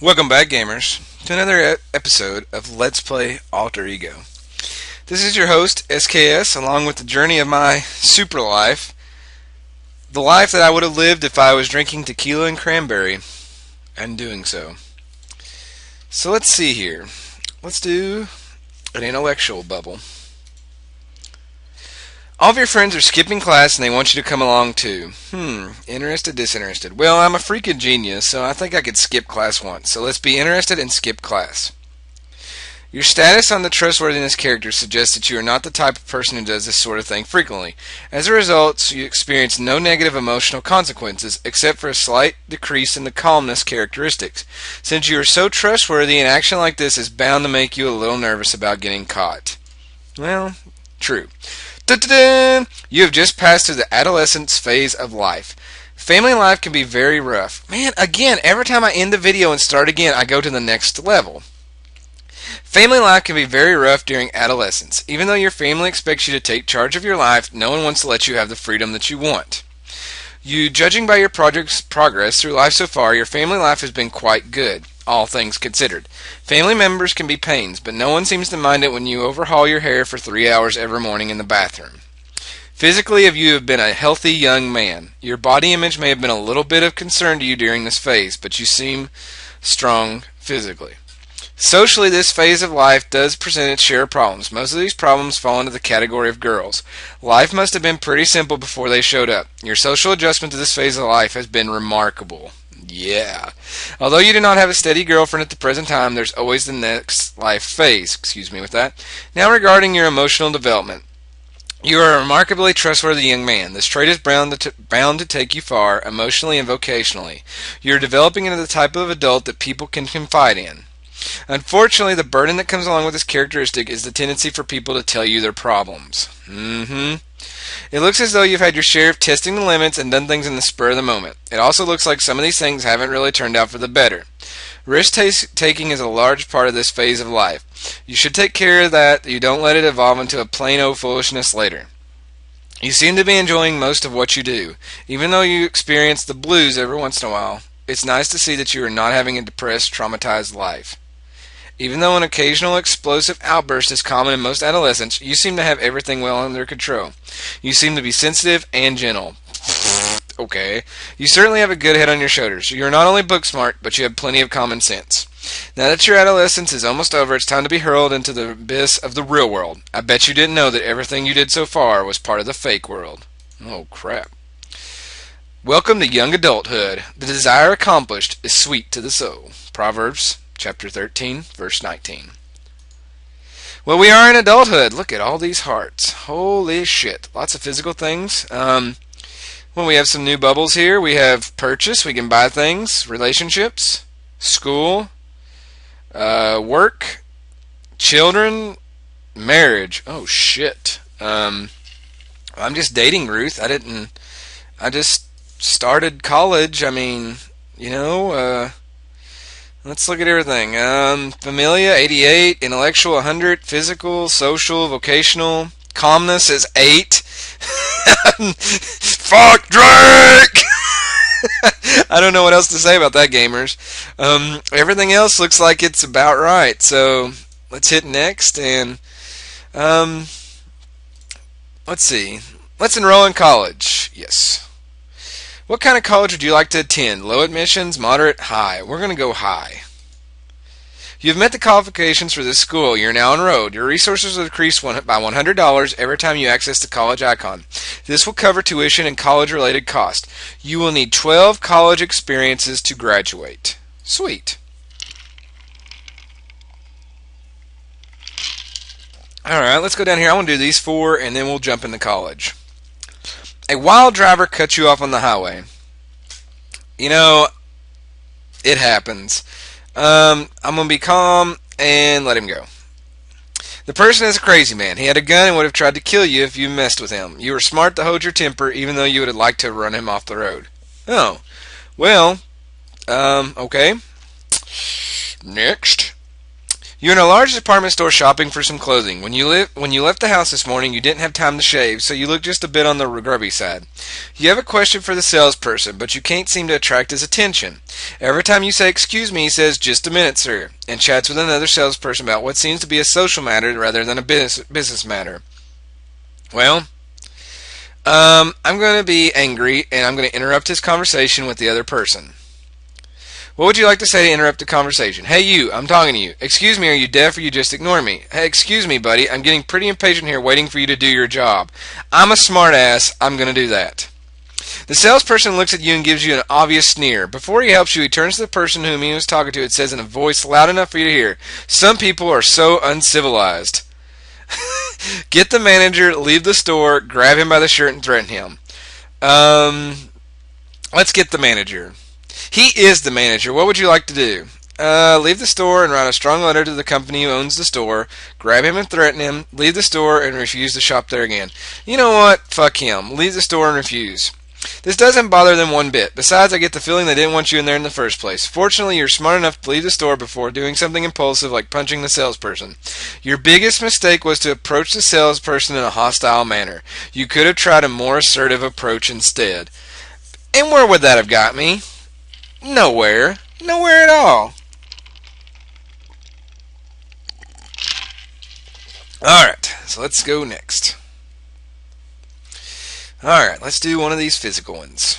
Welcome back, gamers, to another episode of Let's Play Alter Ego. This is your host, SKS, along with the journey of my super life. The life that I would have lived if I was drinking tequila and cranberry, and doing so. So let's see here. Let's do an intellectual bubble. All of your friends are skipping class and they want you to come along too. Hmm, interested, disinterested. Well, I'm a freaking genius, so I think I could skip class once. So let's be interested and skip class. Your status on the trustworthiness character suggests that you are not the type of person who does this sort of thing frequently. As a result, you experience no negative emotional consequences, except for a slight decrease in the calmness characteristics. Since you are so trustworthy, an action like this is bound to make you a little nervous about getting caught. Well, true. You have just passed through the adolescence phase of life. Family life can be very rough. Man, again, every time I end the video and start again, I go to the next level. Family life can be very rough during adolescence. Even though your family expects you to take charge of your life, no one wants to let you have the freedom that you want. You, judging by your project's progress through life so far, your family life has been quite good all things considered. Family members can be pains, but no one seems to mind it when you overhaul your hair for three hours every morning in the bathroom. Physically, if you have been a healthy young man, your body image may have been a little bit of concern to you during this phase, but you seem strong physically. Socially, this phase of life does present its share of problems. Most of these problems fall into the category of girls. Life must have been pretty simple before they showed up. Your social adjustment to this phase of life has been remarkable. Yeah. Although you do not have a steady girlfriend at the present time, there's always the next life phase. Excuse me with that. Now, regarding your emotional development. You are a remarkably trustworthy young man. This trait is bound to, bound to take you far, emotionally and vocationally. You are developing into the type of adult that people can confide in. Unfortunately, the burden that comes along with this characteristic is the tendency for people to tell you their problems. Mm-hmm. It looks as though you've had your share of testing the limits and done things in the spur of the moment. It also looks like some of these things haven't really turned out for the better. Risk taking is a large part of this phase of life. You should take care of that, you don't let it evolve into a plain old foolishness later. You seem to be enjoying most of what you do. Even though you experience the blues every once in a while, it's nice to see that you are not having a depressed, traumatized life. Even though an occasional explosive outburst is common in most adolescents, you seem to have everything well under control. You seem to be sensitive and gentle. okay. You certainly have a good head on your shoulders. You're not only book smart, but you have plenty of common sense. Now that your adolescence is almost over, it's time to be hurled into the abyss of the real world. I bet you didn't know that everything you did so far was part of the fake world. Oh, crap. Welcome to young adulthood. The desire accomplished is sweet to the soul. Proverbs chapter 13, verse 19. Well, we are in adulthood. Look at all these hearts. Holy shit. Lots of physical things. Um, well, we have some new bubbles here. We have purchase. We can buy things. Relationships. School. Uh, work. Children. Marriage. Oh, shit. Um, I'm just dating Ruth. I didn't. I just started college. I mean, you know, uh, Let's look at everything. Um, familia, 88. Intellectual, 100. Physical, social, vocational. Calmness is 8. Fuck Drake! I don't know what else to say about that, gamers. Um, everything else looks like it's about right. So let's hit next and um, let's see. Let's enroll in college. Yes. What kind of college would you like to attend? Low admissions, moderate, high? We're going to go high. You've met the qualifications for this school. You're now enrolled. Your resources will decrease by $100 every time you access the college icon. This will cover tuition and college related costs. You will need 12 college experiences to graduate. Sweet. Alright, let's go down here. I want to do these four and then we'll jump into college a wild driver cuts you off on the highway. You know, it happens. Um, I'm going to be calm and let him go. The person is a crazy man. He had a gun and would have tried to kill you if you messed with him. You were smart to hold your temper, even though you would have liked to run him off the road. Oh, well, um, okay. Next. You're in a large department store shopping for some clothing. When you li- when you left the house this morning, you didn't have time to shave, so you look just a bit on the grubby side. You have a question for the salesperson, but you can't seem to attract his attention. Every time you say "excuse me," he says "just a minute, sir," and chats with another salesperson about what seems to be a social matter rather than a business business matter. Well, um, I'm going to be angry and I'm going to interrupt his conversation with the other person. What would you like to say to interrupt the conversation? Hey, you, I'm talking to you. Excuse me, are you deaf or you just ignore me? Hey, excuse me, buddy, I'm getting pretty impatient here waiting for you to do your job. I'm a smartass, I'm going to do that. The salesperson looks at you and gives you an obvious sneer. Before he helps you, he turns to the person whom he was talking to and says in a voice loud enough for you to hear, Some people are so uncivilized. Get the manager, leave the store, grab him by the shirt, and threaten him. Um, let's get the manager. He is the manager. What would you like to do? Uh, leave the store and write a strong letter to the company who owns the store. Grab him and threaten him. Leave the store and refuse to shop there again. You know what? Fuck him. Leave the store and refuse. This doesn't bother them one bit. Besides, I get the feeling they didn't want you in there in the first place. Fortunately, you're smart enough to leave the store before doing something impulsive like punching the salesperson. Your biggest mistake was to approach the salesperson in a hostile manner. You could have tried a more assertive approach instead. And where would that have got me? Nowhere. Nowhere at all. Alright, so let's go next. Alright, let's do one of these physical ones.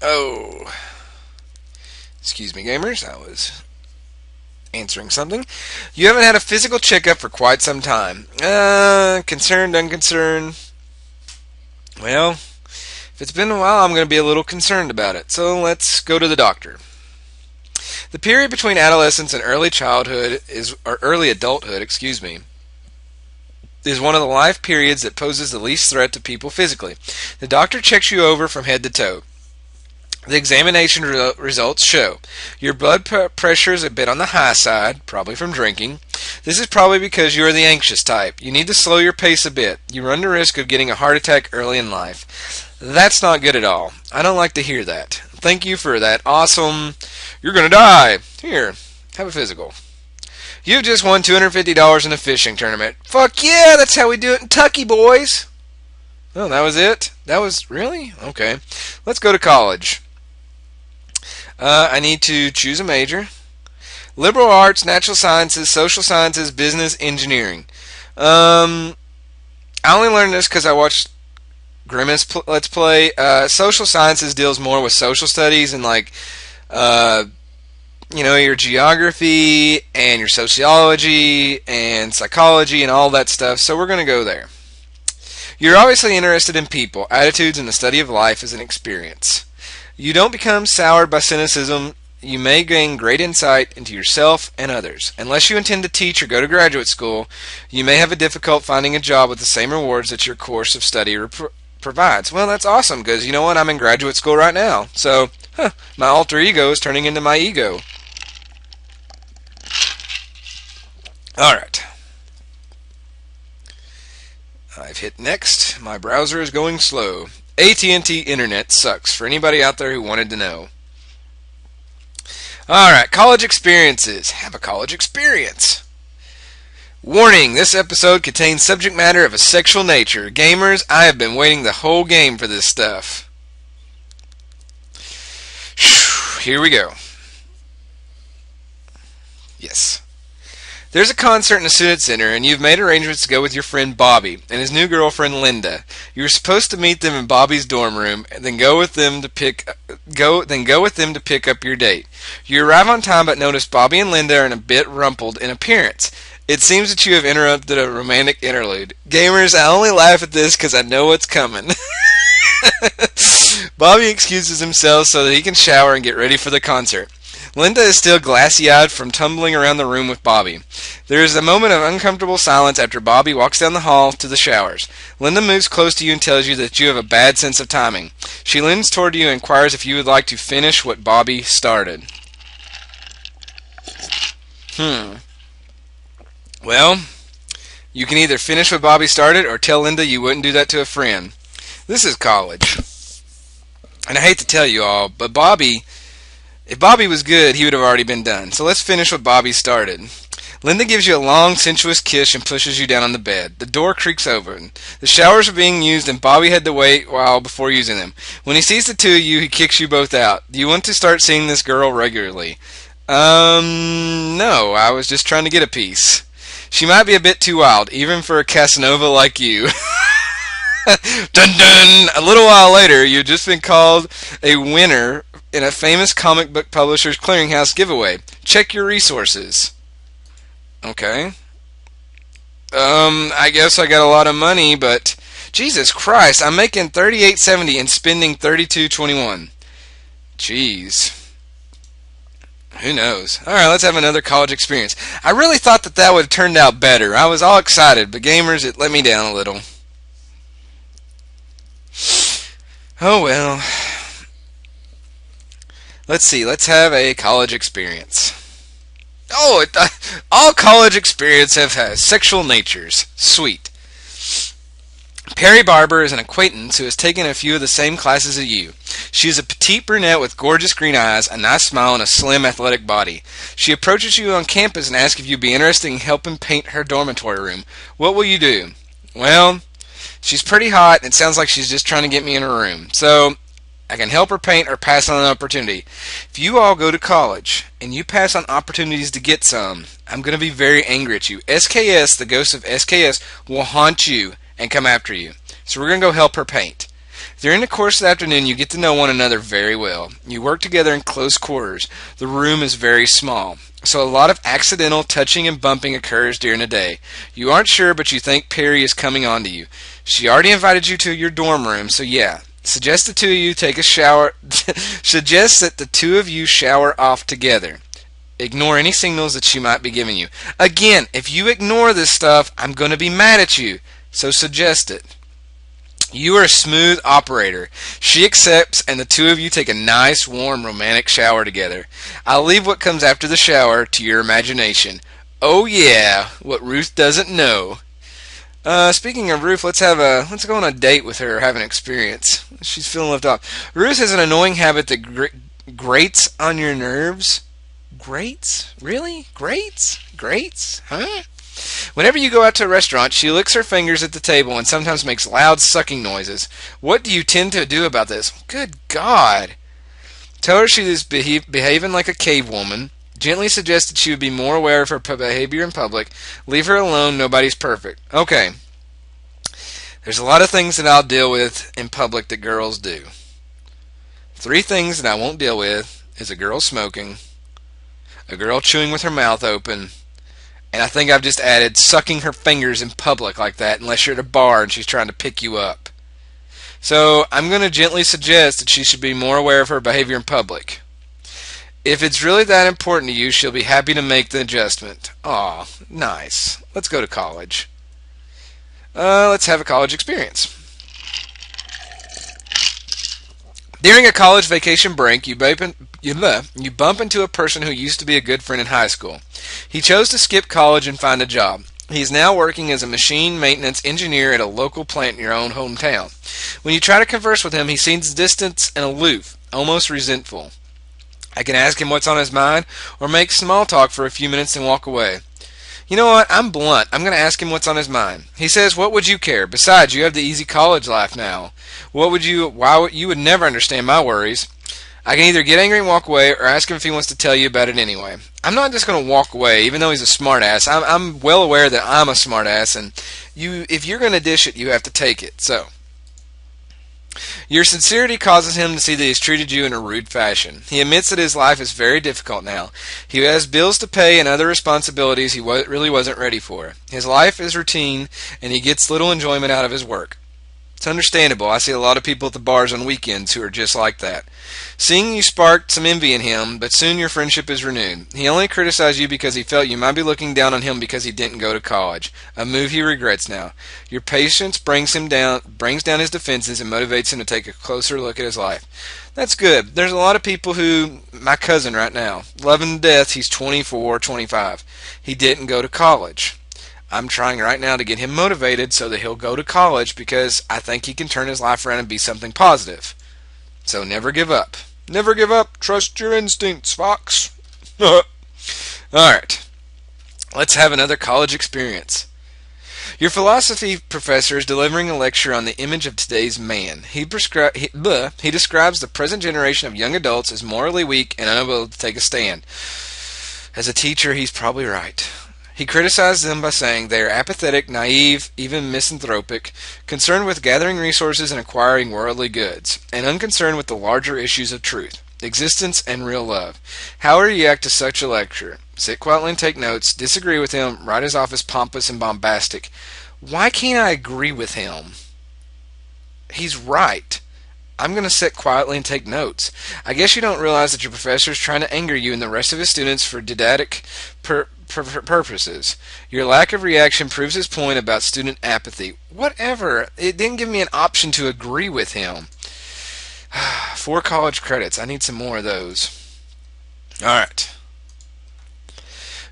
Oh. Excuse me, gamers. I was answering something. You haven't had a physical checkup for quite some time. Uh, concerned, unconcerned. Well, if it's been a while, I'm going to be a little concerned about it. So let's go to the doctor. The period between adolescence and early childhood is or early adulthood, excuse me, is one of the life periods that poses the least threat to people physically. The doctor checks you over from head to toe. The examination re- results show your blood p- pressure is a bit on the high side, probably from drinking. This is probably because you are the anxious type. You need to slow your pace a bit. You run the risk of getting a heart attack early in life. That's not good at all. I don't like to hear that. Thank you for that awesome. You're going to die. Here, have a physical. You've just won $250 in a fishing tournament. Fuck yeah, that's how we do it in Tucky, boys. Oh, that was it? That was really? Okay. Let's go to college. Uh, I need to choose a major. Liberal arts, natural sciences, social sciences, business, engineering. Um, I only learned this because I watched Grimace pl- Let's Play. Uh, social sciences deals more with social studies and like, uh, you know, your geography and your sociology and psychology and all that stuff. So we're going to go there. You're obviously interested in people, attitudes, and the study of life as an experience. You don't become soured by cynicism. You may gain great insight into yourself and others. Unless you intend to teach or go to graduate school, you may have a difficult finding a job with the same rewards that your course of study rep- provides. Well, that's awesome because you know what? I'm in graduate school right now. So, huh, my alter ego is turning into my ego. All right. I've hit next. My browser is going slow. AT&T internet sucks for anybody out there who wanted to know. All right, college experiences. Have a college experience. Warning, this episode contains subject matter of a sexual nature. Gamers, I have been waiting the whole game for this stuff. Here we go. Yes. There's a concert in a student center, and you've made arrangements to go with your friend Bobby and his new girlfriend Linda. You're supposed to meet them in Bobby's dorm room, and then go with them to pick go then go with them to pick up your date. You arrive on time, but notice Bobby and Linda are in a bit rumpled in appearance. It seems that you have interrupted a romantic interlude. Gamers, I only laugh at this because I know what's coming. Bobby excuses himself so that he can shower and get ready for the concert. Linda is still glassy eyed from tumbling around the room with Bobby. There is a moment of uncomfortable silence after Bobby walks down the hall to the showers. Linda moves close to you and tells you that you have a bad sense of timing. She leans toward you and inquires if you would like to finish what Bobby started. Hmm. Well, you can either finish what Bobby started or tell Linda you wouldn't do that to a friend. This is college. And I hate to tell you all, but Bobby If Bobby was good, he would have already been done. So let's finish what Bobby started. Linda gives you a long, sensuous kiss and pushes you down on the bed. The door creaks open. The showers are being used, and Bobby had to wait a while before using them. When he sees the two of you, he kicks you both out. Do you want to start seeing this girl regularly? Um, no. I was just trying to get a piece. She might be a bit too wild, even for a Casanova like you. dun dun! A little while later, you've just been called a winner in a famous comic book publisher's clearinghouse giveaway. Check your resources. Okay. Um, I guess I got a lot of money, but Jesus Christ, I'm making 38.70 and spending 32.21. Jeez. Who knows? All right, let's have another college experience. I really thought that that would have turned out better. I was all excited, but gamers, it let me down a little. Oh well. Let's see. Let's have a college experience. Oh, it, uh, all college experience have has sexual natures. Sweet. Perry Barber is an acquaintance who has taken a few of the same classes as you. She is a petite brunette with gorgeous green eyes, a nice smile, and a slim, athletic body. She approaches you on campus and asks if you'd be interested in helping paint her dormitory room. What will you do? Well, she's pretty hot, and it sounds like she's just trying to get me in her room. So, I can help her paint or pass on an opportunity. If you all go to college and you pass on opportunities to get some, I'm going to be very angry at you. SKS, the ghost of SKS, will haunt you and come after you. So we're going to go help her paint. During the course of the afternoon, you get to know one another very well. You work together in close quarters. The room is very small. So a lot of accidental touching and bumping occurs during the day. You aren't sure, but you think Perry is coming on to you. She already invited you to your dorm room, so yeah, Suggest the two of you take a shower. suggest that the two of you shower off together. Ignore any signals that she might be giving you. Again, if you ignore this stuff, I'm going to be mad at you. So suggest it. You are a smooth operator. She accepts, and the two of you take a nice, warm, romantic shower together. I'll leave what comes after the shower to your imagination. Oh, yeah, what Ruth doesn't know. Uh, speaking of Ruth, let's have a let's go on a date with her, have an experience. She's feeling left off. Ruth has an annoying habit that gr- grates on your nerves. Grates? Really? Grates? Grates? Huh? Whenever you go out to a restaurant, she licks her fingers at the table and sometimes makes loud sucking noises. What do you tend to do about this? Good God! Tell her she is beha- behaving like a cave woman. Gently suggest that she would be more aware of her behavior in public. Leave her alone. Nobody's perfect. Okay. There's a lot of things that I'll deal with in public that girls do. Three things that I won't deal with is a girl smoking, a girl chewing with her mouth open, and I think I've just added sucking her fingers in public like that unless you're at a bar and she's trying to pick you up. So I'm going to gently suggest that she should be more aware of her behavior in public. If it's really that important to you, she'll be happy to make the adjustment. Aw, nice. Let's go to college. Uh, let's have a college experience. During a college vacation break, you bump, into a person who used to be a good friend in high school. He chose to skip college and find a job. He is now working as a machine maintenance engineer at a local plant in your own hometown. When you try to converse with him, he seems distant and aloof, almost resentful. I can ask him what's on his mind, or make small talk for a few minutes and walk away. You know what? I'm blunt. I'm going to ask him what's on his mind. He says, "What would you care? Besides, you have the easy college life now. What would you? Why would you would never understand my worries?" I can either get angry and walk away, or ask him if he wants to tell you about it anyway. I'm not just going to walk away, even though he's a smartass. I'm, I'm well aware that I'm a smartass, and you, if you're going to dish it, you have to take it. So, your sincerity causes him to see that he's treated you in a rude fashion. He admits that his life is very difficult now. He has bills to pay and other responsibilities he really wasn't ready for. His life is routine, and he gets little enjoyment out of his work. It's understandable. I see a lot of people at the bars on weekends who are just like that. Seeing you sparked some envy in him, but soon your friendship is renewed. He only criticized you because he felt you might be looking down on him because he didn't go to college, a move he regrets now. Your patience brings him down, brings down his defenses and motivates him to take a closer look at his life. That's good. There's a lot of people who, my cousin right now, loving to death, he's 24, 25. He didn't go to college. I'm trying right now to get him motivated so that he'll go to college because I think he can turn his life around and be something positive. So never give up. Never give up. Trust your instincts, Fox. All right. Let's have another college experience. Your philosophy professor is delivering a lecture on the image of today's man. He, prescri- he, bleh, he describes the present generation of young adults as morally weak and unable to take a stand. As a teacher, he's probably right. He criticized them by saying they are apathetic, naive, even misanthropic, concerned with gathering resources and acquiring worldly goods, and unconcerned with the larger issues of truth, existence, and real love. How would you react to such a lecture? Sit quietly and take notes, disagree with him, write his office pompous and bombastic. Why can't I agree with him? He's right. I'm going to sit quietly and take notes. I guess you don't realize that your professor is trying to anger you and the rest of his students for didactic per- per- purposes. Your lack of reaction proves his point about student apathy. Whatever. It didn't give me an option to agree with him. Four college credits. I need some more of those. All right.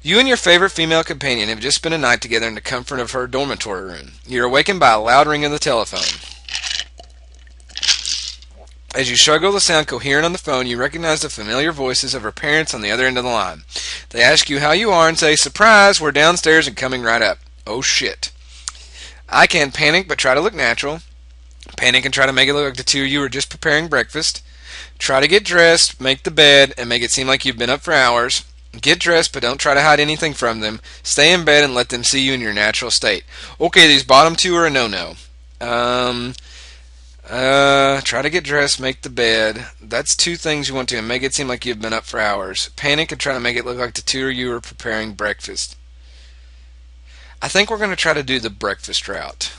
You and your favorite female companion have just spent a night together in the comfort of her dormitory room. You're awakened by a loud ring of the telephone. As you struggle to sound coherent on the phone, you recognize the familiar voices of her parents on the other end of the line. They ask you how you are and say, Surprise, we're downstairs and coming right up. Oh shit. I can't panic but try to look natural. Panic and try to make it look like the two of you are just preparing breakfast. Try to get dressed, make the bed, and make it seem like you've been up for hours. Get dressed, but don't try to hide anything from them. Stay in bed and let them see you in your natural state. Okay, these bottom two are a no no. Um, uh, try to get dressed, make the bed. That's two things you want to, and make it seem like you've been up for hours. Panic and try to make it look like the two of you are preparing breakfast. I think we're going to try to do the breakfast route.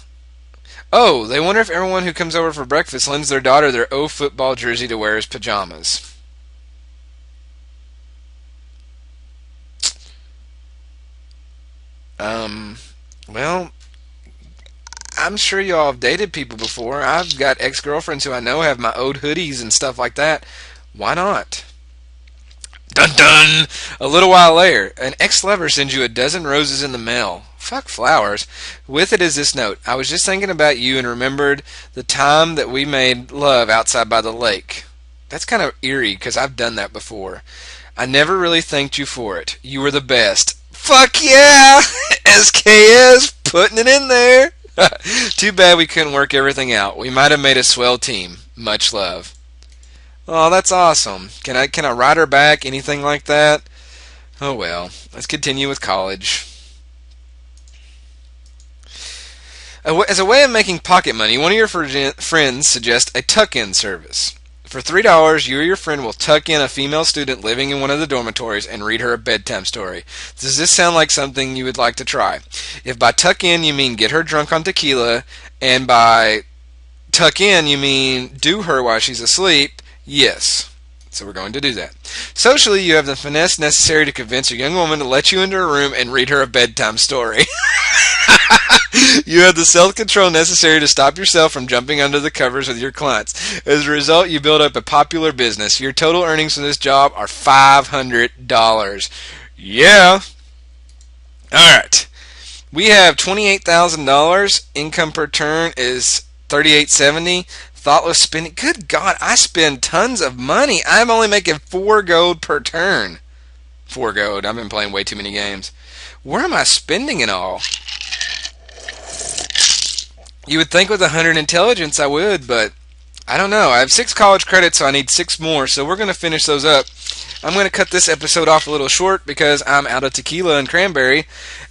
Oh, they wonder if everyone who comes over for breakfast lends their daughter their O football jersey to wear as pajamas. Um, well, I'm sure y'all have dated people before. I've got ex girlfriends who I know have my old hoodies and stuff like that. Why not? Dun dun! A little while later, an ex lover sends you a dozen roses in the mail. Fuck flowers. With it is this note I was just thinking about you and remembered the time that we made love outside by the lake. That's kind of eerie because I've done that before. I never really thanked you for it. You were the best. Fuck yeah! SKS putting it in there. Too bad we couldn't work everything out. We might have made a swell team. Much love. Oh, that's awesome. Can I can I write her back? Anything like that? Oh well. Let's continue with college. As a way of making pocket money, one of your friends suggests a tuck-in service. For $3, you or your friend will tuck in a female student living in one of the dormitories and read her a bedtime story. Does this sound like something you would like to try? If by tuck in you mean get her drunk on tequila, and by tuck in you mean do her while she's asleep, yes. So we're going to do that. Socially, you have the finesse necessary to convince a young woman to let you into her room and read her a bedtime story. you have the self control necessary to stop yourself from jumping under the covers with your clients. As a result, you build up a popular business. Your total earnings from this job are $500. Yeah. All right. We have $28,000. Income per turn is 3870 thoughtless spending. Good God, I spend tons of money. I'm only making four gold per turn. Four gold. I've been playing way too many games. Where am I spending it all? You would think with 100 intelligence I would, but I don't know. I have six college credits, so I need six more. So we're going to finish those up. I'm going to cut this episode off a little short because I'm out of tequila and cranberry,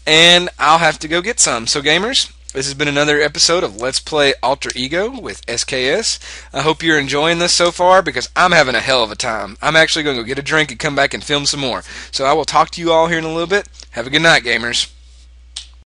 and I'll have to go get some. So, gamers, this has been another episode of Let's Play Alter Ego with SKS. I hope you're enjoying this so far because I'm having a hell of a time. I'm actually going to go get a drink and come back and film some more. So I will talk to you all here in a little bit. Have a good night, gamers.